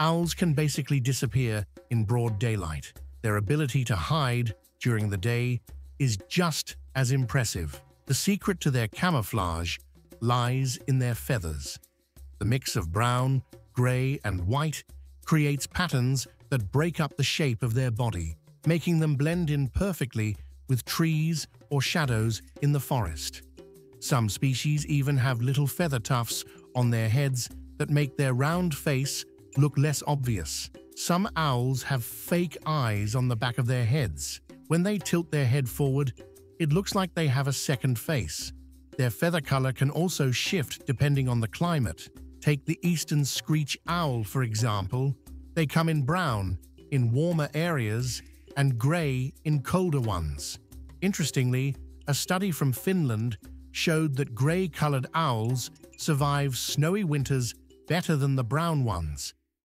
Owls can basically disappear in broad daylight. Their ability to hide during the day is just as impressive. The secret to their camouflage lies in their feathers. The mix of brown, grey and white creates patterns that break up the shape of their body, making them blend in perfectly with trees or shadows in the forest. Some species even have little feather tufts on their heads that make their round face look less obvious. Some owls have fake eyes on the back of their heads. When they tilt their head forward, it looks like they have a second face. Their feather color can also shift depending on the climate. Take the eastern screech owl, for example. They come in brown in warmer areas and grey in colder ones. Interestingly, a study from Finland showed that grey-coloured owls survive snowy winters better than the brown ones.